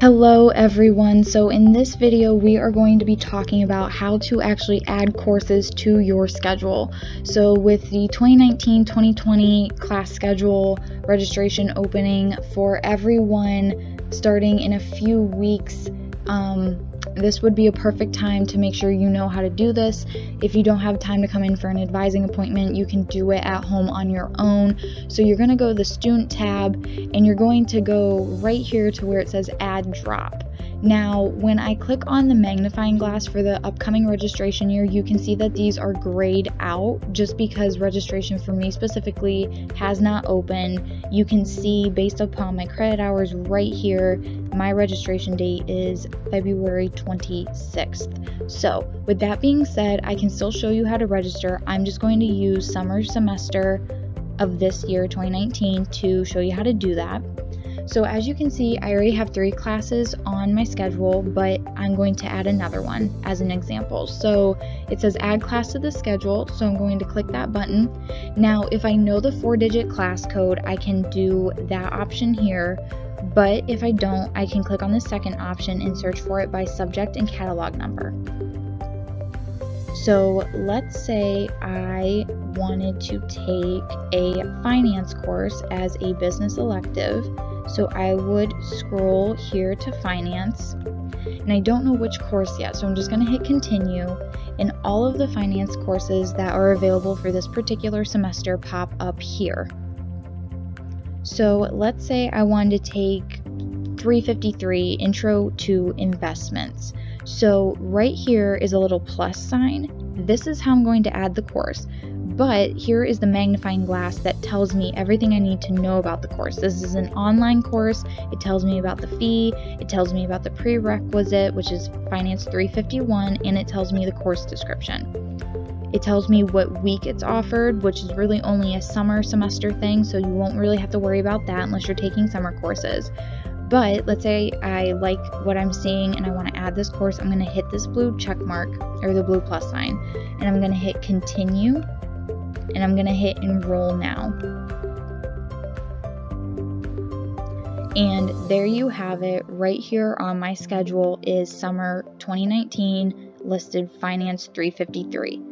Hello everyone, so in this video we are going to be talking about how to actually add courses to your schedule. So with the 2019-2020 class schedule registration opening for everyone starting in a few weeks, um, this would be a perfect time to make sure you know how to do this. If you don't have time to come in for an advising appointment, you can do it at home on your own. So you're going to go to the student tab and you're going to go right here to where it says add drop. Now, when I click on the magnifying glass for the upcoming registration year, you can see that these are grayed out just because registration for me specifically has not opened. You can see based upon my credit hours right here, my registration date is February 26th. So, with that being said, I can still show you how to register. I'm just going to use summer semester of this year, 2019, to show you how to do that. So as you can see, I already have three classes on my schedule, but I'm going to add another one as an example. So it says add class to the schedule, so I'm going to click that button. Now, if I know the four digit class code, I can do that option here, but if I don't, I can click on the second option and search for it by subject and catalog number. So let's say I wanted to take a finance course as a business elective. So I would scroll here to finance and I don't know which course yet, so I'm just going to hit continue and all of the finance courses that are available for this particular semester pop up here. So let's say I wanted to take 353 Intro to Investments. So right here is a little plus sign. This is how I'm going to add the course. But here is the magnifying glass that tells me everything I need to know about the course. This is an online course. It tells me about the fee, it tells me about the prerequisite, which is Finance 351, and it tells me the course description. It tells me what week it's offered, which is really only a summer semester thing, so you won't really have to worry about that unless you're taking summer courses. But let's say I like what I'm seeing and I want to add this course, I'm going to hit this blue check mark or the blue plus sign, and I'm going to hit continue and I'm going to hit enroll now. And there you have it, right here on my schedule is summer 2019 listed finance 353.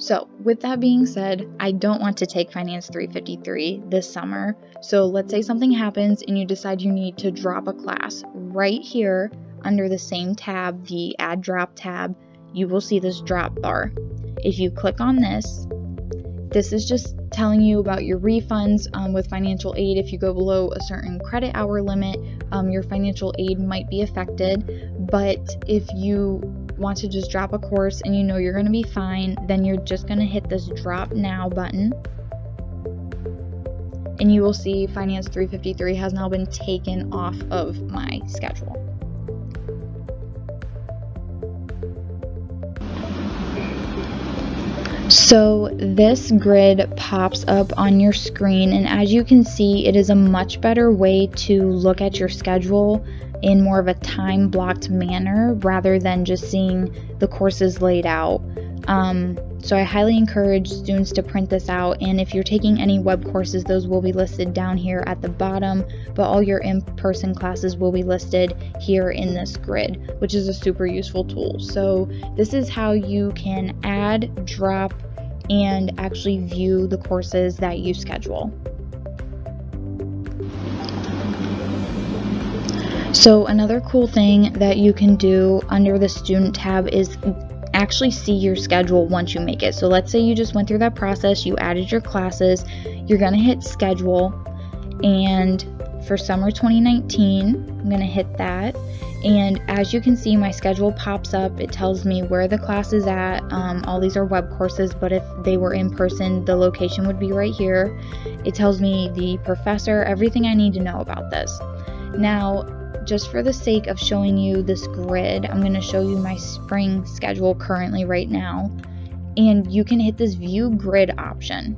So, with that being said, I don't want to take Finance 353 this summer. So, let's say something happens and you decide you need to drop a class. Right here under the same tab, the Add Drop tab, you will see this drop bar. If you click on this, this is just telling you about your refunds um, with financial aid. If you go below a certain credit hour limit, um, your financial aid might be affected. But if you want to just drop a course and you know you're going to be fine, then you're just going to hit this drop now button. And you will see Finance 353 has now been taken off of my schedule. So this grid pops up on your screen and as you can see it is a much better way to look at your schedule in more of a time blocked manner rather than just seeing the courses laid out. Um, so I highly encourage students to print this out and if you're taking any web courses those will be listed down here at the bottom but all your in-person classes will be listed here in this grid which is a super useful tool. So this is how you can add, drop, and actually view the courses that you schedule. So another cool thing that you can do under the student tab is actually see your schedule once you make it. So let's say you just went through that process, you added your classes, you're going to hit schedule and for summer 2019, I'm going to hit that. And as you can see, my schedule pops up. It tells me where the class is at. Um, all these are web courses, but if they were in person, the location would be right here. It tells me the professor, everything I need to know about this. Now, just for the sake of showing you this grid, I'm going to show you my spring schedule currently right now. And you can hit this view grid option.